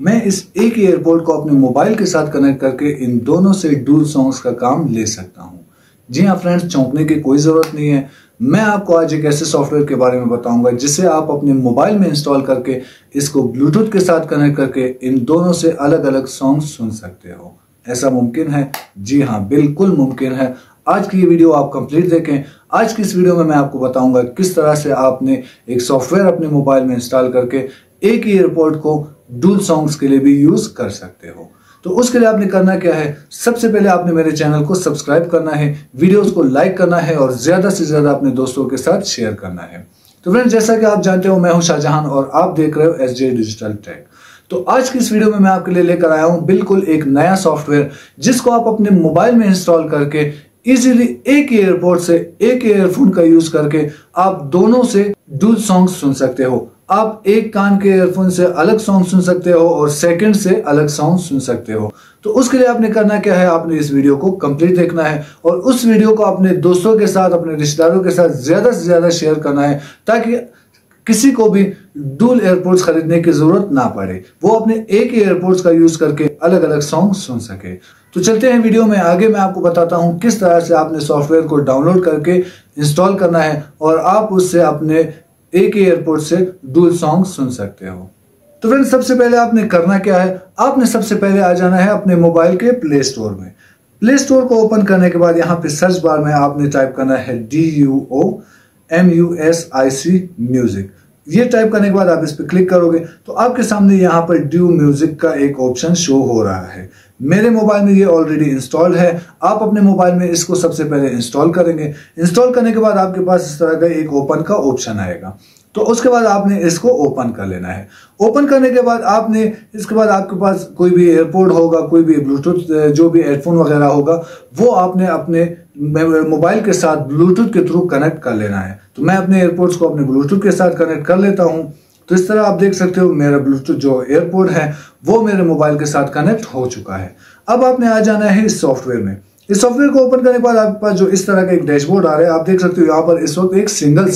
मैं इस एक एयरपोर्ट को अपने मोबाइल के साथ कनेक्ट करके इन दोनों से डूल सॉन्ग्स का काम ले सकता हूँ। जी हाँ फ्रेंड्स, चौंकने की कोई ज़रूरत नहीं है। मैं आपको आज एक ऐसे सॉफ्टवेयर के बारे में बताऊँगा जिसे आप अपने मोबाइल में इंस्टॉल करके इसको ब्लूटूथ के साथ कनेक्ट करके इन दोनों से अलग अलग सॉन्ग सुन सकते हो। ऐसा मुमकिन है? जी हाँ बिल्कुल मुमकिन है। आज की ये वीडियो आप कंप्लीट देखें। आज की इस वीडियो में मैं आपको बताऊँगा किस तरह से आपने एक सॉफ्टवेयर अपने मोबाइल में इंस्टॉल करके एक ही एयरपोर्ट को डूल सॉन्ग्स के लिए भी यूज़ कर सकते हो। तो उसके लिए आपने करना क्या है? सबसे पहले आपने मेरे चैनल को सब्सक्राइब करना है वीडियोस को लाइक करना है और ज़्यादा से ज़्यादा अपने दोस्तों के साथ शेयर करना है। तो फ्रेंड्स, जैसा कि आप जानते हो, मैं हूँ शाहजहां और आप देख रहे हो एस डिजिटल टेक। तो आज की इस वीडियो में मैं आपके लिए लेकर आया हूँ बिल्कुल एक नया सॉफ्टवेयर, जिसको आप अपने मोबाइल में इंस्टॉल करके इजीली एक एयरपोर्ट से एक एयरफोन का यूज़ करके आप दोनों से डूल सॉन्ग सुन सकते हो। आप एक कान के ईयरफोन से अलग सॉन्ग सुन सकते हो और सेकंड से अलग सॉन्ग सुन सकते हो। तो उसके लिए आपने करना क्या है? आपने इस वीडियो को कंप्लीट देखना है और उस वीडियो को अपने दोस्तों के साथ, अपने रिश्तेदारों के साथ ज़्यादा से ज़्यादा शेयर करना है ताकि किसी को भी डूल एयरपोर्ट्स खरीदने की ज़रूरत ना पड़े। वो अपने एक ही एयरपोर्ट्स का यूज़ करके अलग अलग सॉन्ग सुन सके। तो चलते हैं वीडियो में। आगे मैं आपको बताता हूँ किस तरह से आपने सॉफ्टवेयर को डाउनलोड करके इंस्टॉल करना है और आप उससे अपने एक ही एयरपोर्ट से डुअल सॉन्ग सुन सकते हो। तो फ्रेंड सबसे पहले आपने करना क्या है? आपने सबसे पहले आ जाना है अपने मोबाइल के प्ले स्टोर में। प्ले स्टोर को ओपन करने के बाद यहाँ पे सर्च बार में आपने टाइप करना है D U O M U S I C music ये टाइप करने के बाद आप इस पर क्लिक करोगे तो आपके सामने यहाँ पर ड्यू म्यूज़िक का एक ऑप्शन शो हो रहा है। मेरे मोबाइल में ये ऑलरेडी इंस्टॉल है। आप अपने मोबाइल में इसको सबसे पहले इंस्टॉल करेंगे। इंस्टॉल करने के बाद आपके पास इस तरह का एक ओपन का ऑप्शन आएगा। तो उसके बाद आपने इसको ओपन कर लेना है। ओपन करने के बाद आपने, इसके बाद आपके पास कोई भी एयरपोर्ट होगा, कोई भी ब्लूटूथ जो भी हेडफोन वगैरह होगा, वो आपने अपने मोबाइल के साथ ब्लूटूथ के थ्रू कनेक्ट कर लेना है। तो मैं अपने एयरपोर्ट्स को अपने ब्लूटूथ के साथ कनेक्ट कर लेता हूँ। तो इस तरह आप देख सकते हो मेरा ब्लूटूथ जो एयरपोर्ट है, वो मेरे मोबाइल के साथ कनेक्ट हो चुका है। अब आपने आ जाना है इस सॉफ्टवेयर में। इस सॉफ्टवेयर को ओपन करने के बाद आपके पास जो इस तरह का एक डैशबोर्ड आ रहा है, आप देख सकते हो यहाँ पर इस वक्त एक सिंगल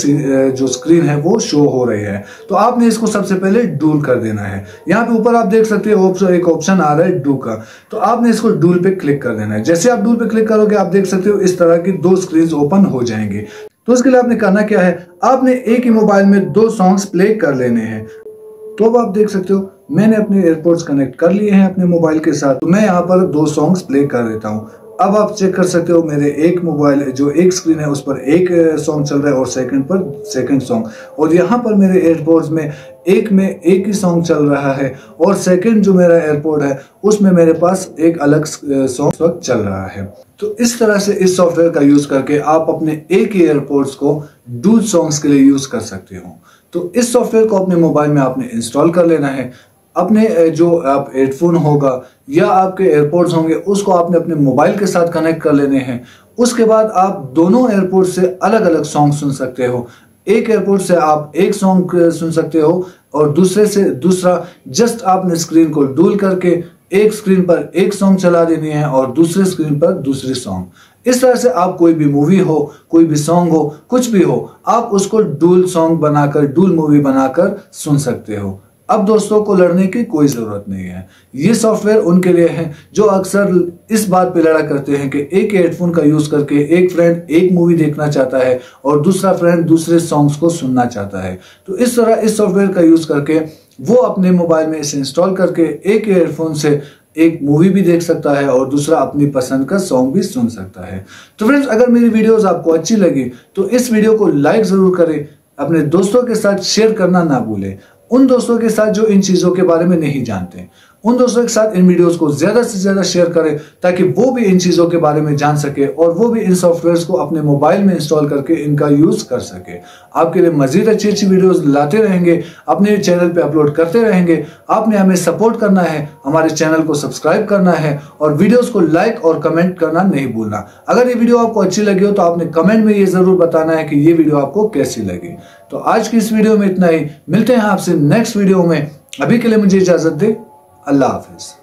जो स्क्रीन है वो शो हो रही है। तो आपने इसको सबसे पहले डूल कर देना है। यहाँ पे ऊपर आप देख सकते हो एक ऑप्शन आ रहा है डू का। तो आपने इसको डूल पे क्लिक कर देना है। जैसे आप डूल पे क्लिक करोगे, आप देख सकते हो इस तरह की दो स्क्रीन ओपन हो जाएँगे। तो उसके लिए आपने करना क्या है, आपने एक ही मोबाइल में दो सॉन्ग्स प्ले कर लेने हैं। तो अब आप देख सकते हो, मैंने अपने एयरपोर्ट्स कनेक्ट कर लिए हैं अपने मोबाइल के साथ। तो मैं यहाँ पर दो सॉन्ग्स प्ले कर देता हूँ। अब आप चेक कर सकते हो मेरे एक मोबाइल जो एक स्क्रीन है, उस पर एक सॉन्ग चल रहा है और सेकंड पर सेकंड सॉन्ग और यहाँ पर मेरे एयरपोर्ट्स में एक में एक ही सॉन्ग चल रहा है और सेकंड जो मेरा एयरपोर्ट है, उसमें मेरे पास एक अलग सॉन्ग वक्त चल रहा है। तो इस तरह से इस सॉफ्टवेयर का यूज़ करके आप अपने एक ही एयरपोर्ट्स को डू सॉन्ग्स के लिए यूज़ कर सकते हो। तो इस सॉफ्टवेयर को अपने मोबाइल में आपने इंस्टॉल कर लेना है। अपने जो आप हेडफोन होगा या आपके एयरपोर्ट्स होंगे, उसको आपने अपने मोबाइल के साथ कनेक्ट कर लेने हैं। उसके बाद आप दोनों एयरपोर्ट से अलग अलग सॉन्ग सुन सकते हो। एक एयरपोर्ट से आप एक सॉन्ग सुन सकते हो और दूसरे से दूसरा जस्ट आपने स्क्रीन को डूल करके एक स्क्रीन पर एक सॉन्ग चला देनी है और दूसरे स्क्रीन पर दूसरे सॉन्ग इस तरह से आप कोई भी मूवी हो, कोई भी सॉन्ग हो, कुछ भी हो, आप उसको डूल सॉन्ग बनाकर डूल मूवी बनाकर सुन सकते हो। अब दोस्तों को लड़ने की कोई ज़रूरत नहीं है। ये सॉफ्टवेयर उनके लिए है जो अक्सर इस बात पे लड़ा करते हैं कि एक हेडफोन का यूज़ करके एक फ्रेंड एक मूवी देखना चाहता है और दूसरा फ्रेंड दूसरे सॉन्ग्स को सुनना चाहता है। तो इस तरह इस सॉफ्टवेयर का यूज़ करके वो अपने मोबाइल में इसे इंस्टॉल करके एक हेडफोन से एक मूवी भी देख सकता है और दूसरा अपनी पसंद का सॉन्ग भी सुन सकता है। तो फ्रेंड्स अगर मेरी वीडियोस आपको अच्छी लगी तो इस वीडियो को लाइक ज़रूर करें। अपने दोस्तों के साथ शेयर करना ना भूलें। उन दोस्तों के साथ जो इन चीज़ों के बारे में नहीं जानते। उन दोस्तों के साथ इन वीडियोस को ज़्यादा से ज़्यादा शेयर करें, ताकि वो भी इन चीज़ों के बारे में जान सके और वो भी इन सॉफ्टवेयर को अपने मोबाइल में इंस्टॉल करके इनका यूज़ कर सके। आपके लिए मजीद अच्छी अच्छी वीडियोस लाते रहेंगे, अपने चैनल पे अपलोड करते रहेंगे। आपने हमें सपोर्ट करना है, हमारे चैनल को सब्सक्राइब करना है और वीडियोस को लाइक और कमेंट करना नहीं भूलना। अगर ये वीडियो आपको अच्छी लगी हो तो आपने कमेंट में ये ज़रूर बताना है कि ये वीडियो आपको कैसी लगी। तो आज की इस वीडियो में इतना ही। मिलते हैं आपसे नेक्स्ट वीडियो में। अभी के लिए मुझे इजाज़त दे। अल्लाह हाफिज़।